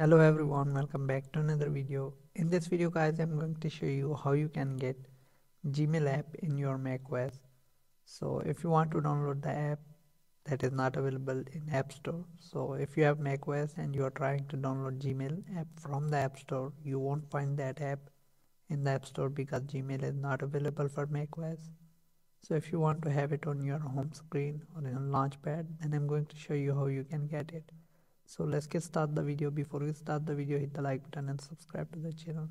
hello everyone welcome back to another video. In this video guys i'm going to show you how you can get gmail app in your macOS so if you want to download the app that is not available in app store so if you have macOS and you are trying to download gmail app from the app store you won't find that app in the app store because gmail is not available for macOS so if you want to have it on your home screen or in launchpad then i'm going to show you how you can get it so let's get start the video. Before we start the video hit the like button and subscribe to the channel.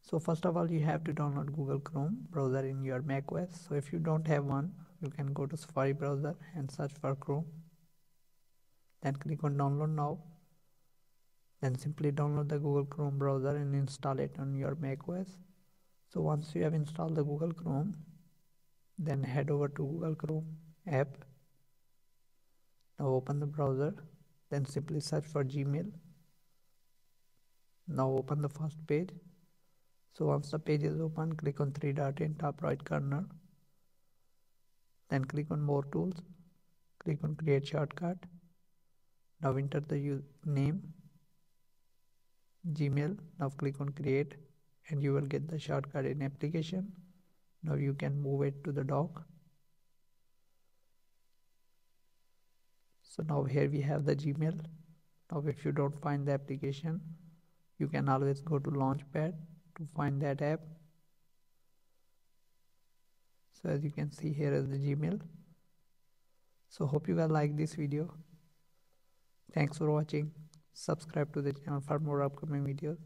So first of all you have to download google chrome browser in your mac os so if you don't have one you can go to safari browser and search for chrome. Then click on download now. Then simply download the google chrome browser and install it on your mac os so once you have installed the google chrome then head over to google chrome app. Now open the browser then simply search for gmail. Now open the first page. So once the page is open click on three dot in top right corner. Then click on more tools. Click on create shortcut. Now enter the name gmail. Now click on create and you will get the shortcut in application. Now you can move it to the dock so now here we have the gmail. Now if you don't find the application you can always go to launchpad to find that app. So as you can see here is the gmail. So hope you guys like this video. Thanks for watching. Subscribe to the channel for more upcoming videos